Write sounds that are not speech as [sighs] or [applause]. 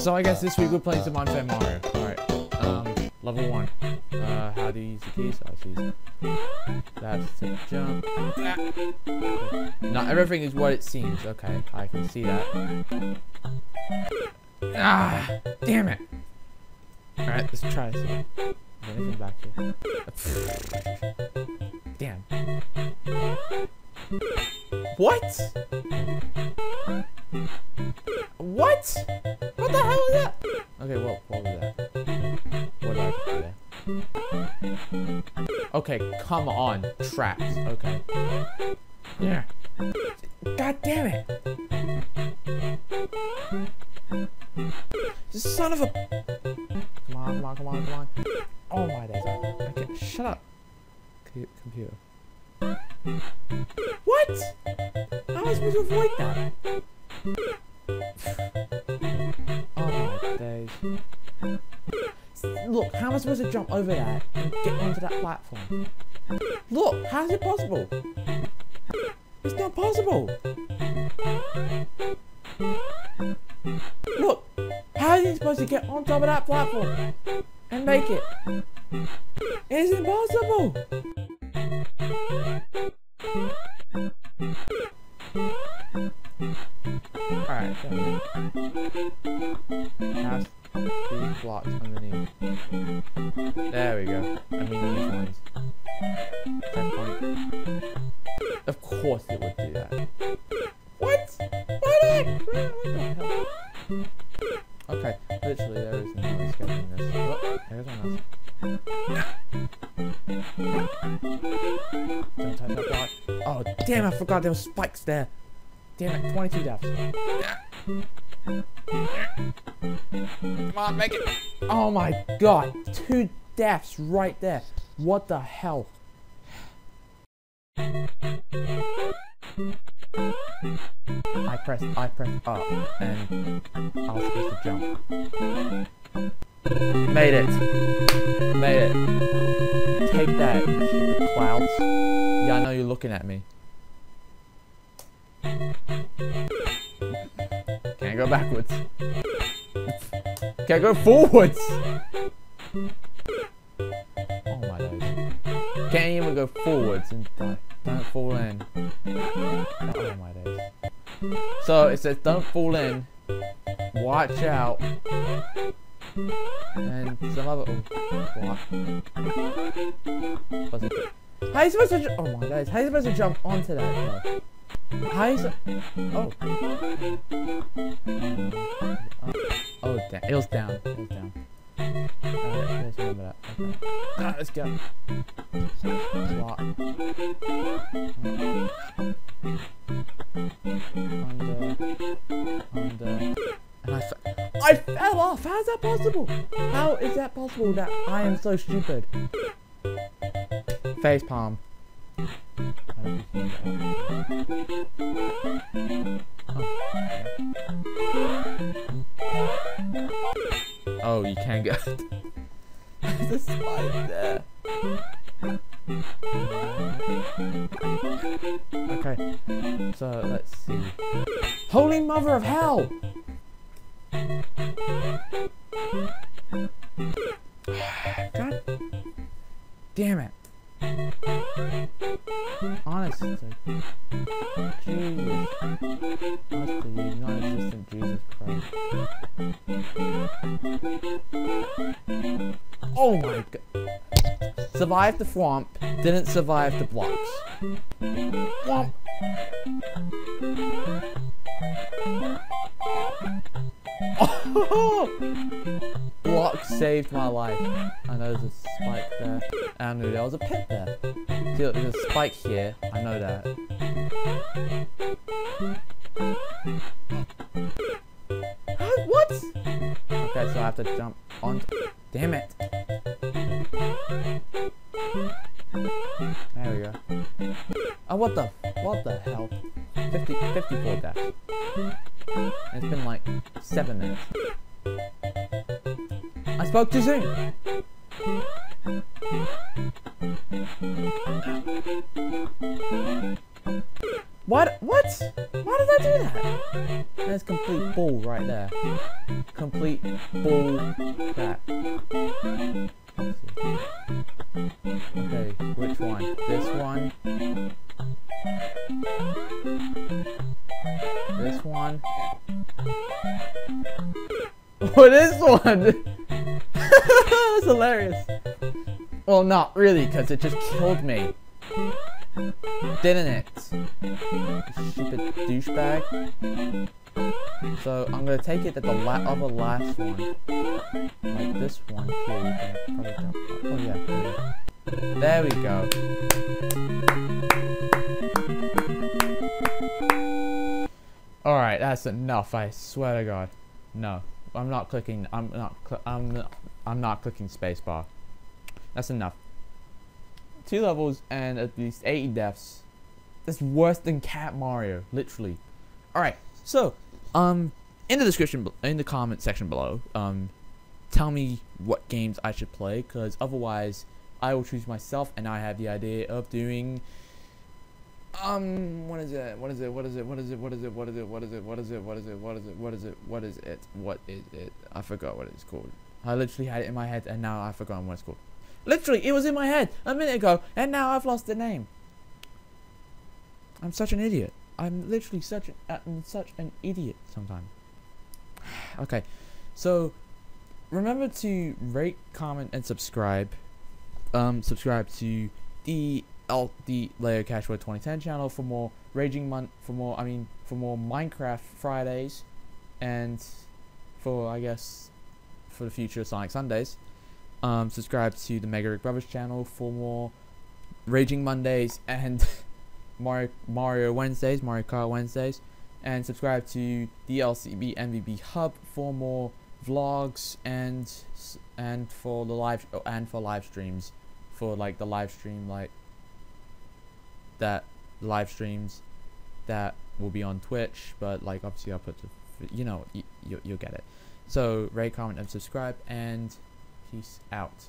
So I guess this week we're playing some Unfair Mario. Alright, um, level one. Uh, how do you use the keys? Oh, jeez. That's to jump. Not everything is what it seems. Okay, I can see that. Ah, damn it. Alright, let's try this. Anything back here? Damn. What? What? Okay, come on. Traps. Okay. Yeah. God damn it. Son of a... Come on, come on, come on, come on. Oh my days. Okay, shut up. Computer. What? How am I supposed to avoid that? I supposed to jump over that and get onto that platform? Look, how is it possible? It's not possible! Look, how is he supposed to get on top of that platform and make it? It's impossible! Alright, so these blocks underneath. Course it would do that. What? What? Okay, literally there is no escaping this. Oh, here's one else. Don't touch that block. Oh damn! I forgot there were spikes there. Damn it! 22 deaths. Come on, make it. Oh my god! Two deaths right there. What the hell? I pressed I pressed up and I was supposed to jump. Made it. Made it. Take that, clouds. Yeah, I know you're looking at me. Can't go backwards. Can't go forwards! Go forwards and die. Don't fall in. Oh my days. So it says don't fall in. Watch out. And some other oh what? How are you supposed to oh my days, how are you supposed to jump onto that though? How is it? Oh. Oh, oh. It was down. It was down. Alright, let's remember that. Okay. Let's go. Under. Under. And I, I fell off! How is that possible? How is that possible that I am so stupid? Face palm. There's a spike there. Okay, so let's see. Holy mother of hell! [sighs] God damn it. Honestly, Jesus. Honestly, you non-existent Jesus Christ. Oh my god. Survived the swamp, didn't survive the blocks. Womp. Oh! [laughs] Block saved my life. I know there's a spike there. I knew there was a pit there. See, look, there's a spike here. I know that. [gasps] what? Okay, so I have to jump on. Damn it. There we go. Oh, what the? What the hell? 50, 54 deaths. It's been like 7 minutes. Spoke too soon! What? What? Why did I do that? That's complete bull right there. Complete bull crap. Okay, which one? This one? This one? [laughs] Oh, this one! [laughs] That's hilarious. Well, not really, because it just killed me. Didn't it? Stupid douchebag. So, I'm gonna take it that the la other last one, like this one here, Oh yeah, there we go. Alright, that's enough, I swear to god. No, I'm not clicking, I'm not, I'm, I'm not clicking spacebar. That's enough. Two levels and at least 80 deaths. That's worse than Cat Mario, literally. Alright, so, um, in the description, in the comment section below, um, tell me what games I should play, because otherwise, I will choose myself, and I have the idea of doing um, what is it? What is it? What is it? What is it? What is it? What is it? What is it? What is it? What is it? What is it? What is it? What is it? What is it? I forgot what it's called. I literally had it in my head and now I've forgotten what it's called. Literally, it was in my head a minute ago and now I've lost the name. I'm such an idiot. I'm literally such an, I'm such an idiot sometimes. okay, so remember to rate, comment, and subscribe. Um, subscribe to the L the Lego Cashboy 2010 channel for more Raging Mon for more I mean for more Minecraft Fridays and for I guess for the future Sonic Sundays. Um, subscribe to the Mega Brick Brothers channel for more Raging Mondays and [laughs] Mario Mario Wednesdays, Mario Kart Wednesdays, and subscribe to the LCB MBB Hub for more vlogs and and for the live oh, and for live streams for like the live stream like that live streams that will be on Twitch, but like obviously I'll put the, you know, you, you, you'll get it. So rate, comment, and subscribe, and peace out.